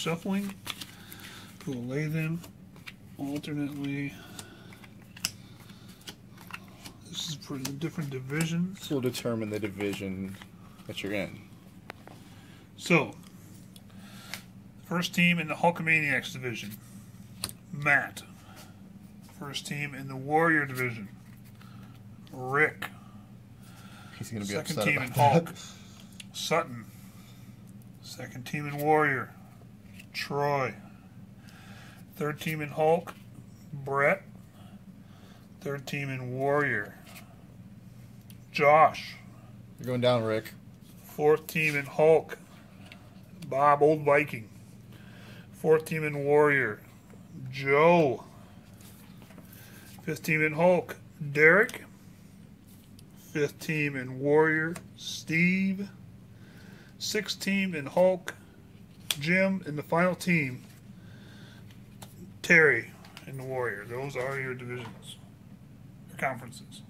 shuffling. We'll lay them alternately. This is for the different divisions. This will determine the division that you're in. So, first team in the Hulkamaniacs division, Matt. First team in the Warrior division, Rick. He's going to be Second upset team in that. Hulk, Sutton. Second team in Warrior, Troy. Third team in Hulk, Brett. Third team in Warrior, Josh. You're going down, Rick. Fourth team in Hulk, Bob Old Viking. Fourth team in Warrior, Joe. Fifth team in Hulk, Derek. Fifth team in Warrior, Steve. Sixth team in Hulk, Jim. And the final team, Terry in the Warrior. Those are your divisions, your conferences.